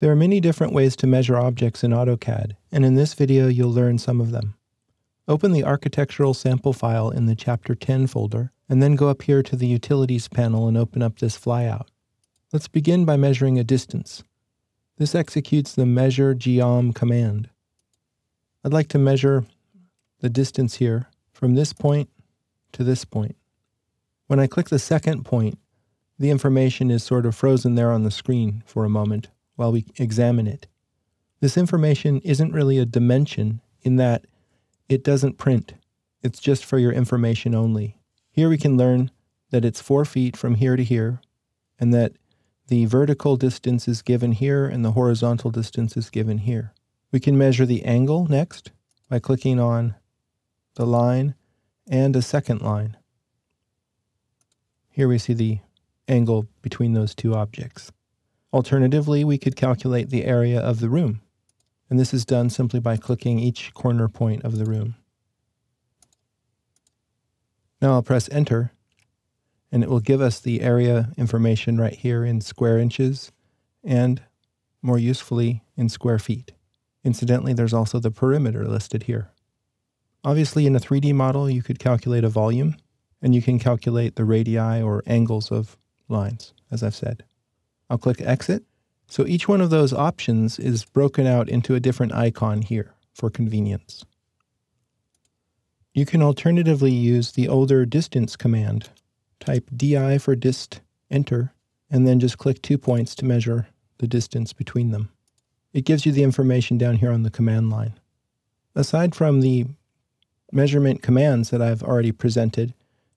There are many different ways to measure objects in AutoCAD, and in this video you'll learn some of them. Open the architectural sample file in the Chapter 10 folder, and then go up here to the Utilities panel and open up this flyout. Let's begin by measuring a distance. This executes the measure geom command. I'd like to measure the distance here from this point to this point. When I click the second point, the information is sort of frozen there on the screen for a moment while we examine it. This information isn't really a dimension in that it doesn't print. It's just for your information only. Here we can learn that it's four feet from here to here, and that the vertical distance is given here and the horizontal distance is given here. We can measure the angle next by clicking on the line and a second line. Here we see the angle between those two objects. Alternatively, we could calculate the area of the room, and this is done simply by clicking each corner point of the room. Now I'll press enter, and it will give us the area information right here in square inches and, more usefully, in square feet. Incidentally, there's also the perimeter listed here. Obviously, in a 3D model, you could calculate a volume, and you can calculate the radii or angles of lines, as I've said. I'll click Exit. So each one of those options is broken out into a different icon here for convenience. You can alternatively use the older distance command. Type di for dist, enter, and then just click two points to measure the distance between them. It gives you the information down here on the command line. Aside from the measurement commands that I've already presented,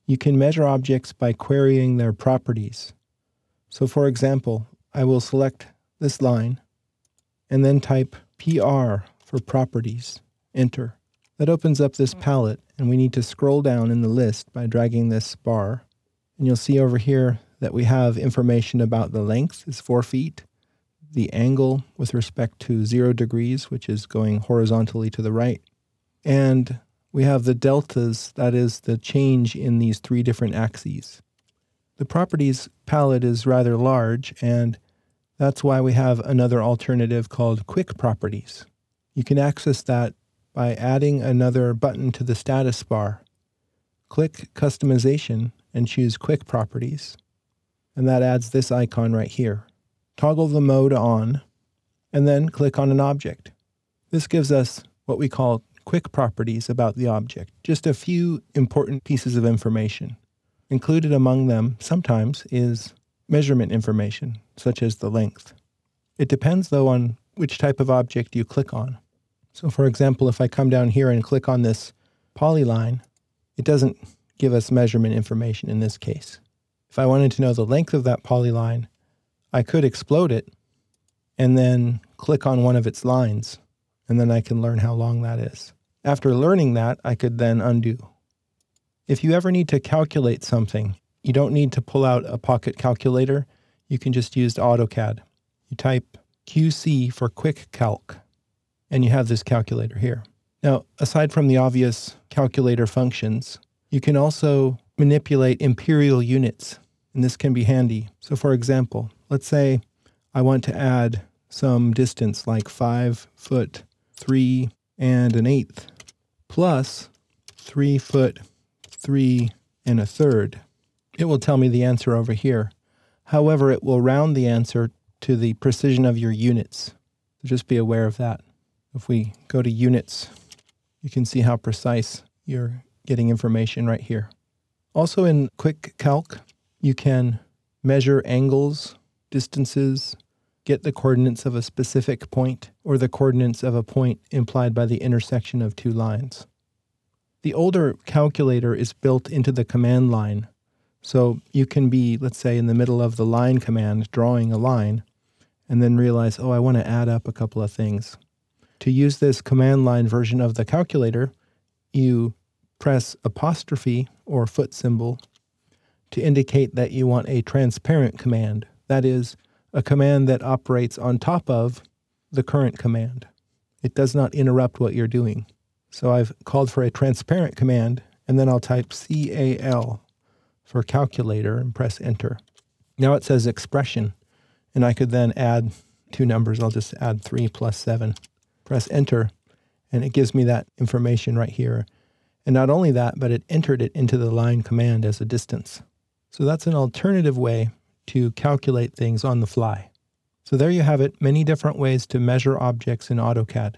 you can measure objects by querying their properties. So for example, I will select this line and then type PR for properties, enter. That opens up this hmm. palette and we need to scroll down in the list by dragging this bar. And you'll see over here that we have information about the length is four feet, the angle with respect to zero degrees, which is going horizontally to the right, and we have the deltas, that is the change in these three different axes. The properties palette is rather large, and that's why we have another alternative called Quick Properties. You can access that by adding another button to the status bar. Click Customization and choose Quick Properties, and that adds this icon right here. Toggle the mode on, and then click on an object. This gives us what we call quick properties about the object, just a few important pieces of information. Included among them sometimes is measurement information, such as the length. It depends, though, on which type of object you click on. So, for example, if I come down here and click on this polyline, it doesn't give us measurement information in this case. If I wanted to know the length of that polyline, I could explode it and then click on one of its lines and then I can learn how long that is. After learning that, I could then undo. If you ever need to calculate something, you don't need to pull out a pocket calculator. You can just use AutoCAD. You type QC for Quick Calc, and you have this calculator here. Now, aside from the obvious calculator functions, you can also manipulate imperial units, and this can be handy. So, for example, let's say I want to add some distance like five foot three and an eighth, plus three foot three and a third. It will tell me the answer over here. However, it will round the answer to the precision of your units. So just be aware of that. If we go to units, you can see how precise you're getting information right here. Also in Quick Calc, you can measure angles, distances, get the coordinates of a specific point or the coordinates of a point implied by the intersection of two lines. The older calculator is built into the command line, so you can be, let's say, in the middle of the line command drawing a line, and then realize, oh, I want to add up a couple of things. To use this command line version of the calculator, you press apostrophe or foot symbol to indicate that you want a transparent command. That is, a command that operates on top of the current command. It does not interrupt what you're doing. So I've called for a transparent command, and then I'll type CAL for calculator and press enter. Now it says expression, and I could then add two numbers. I'll just add 3 plus 7. Press enter, and it gives me that information right here. And not only that, but it entered it into the line command as a distance. So that's an alternative way to calculate things on the fly. So there you have it, many different ways to measure objects in AutoCAD.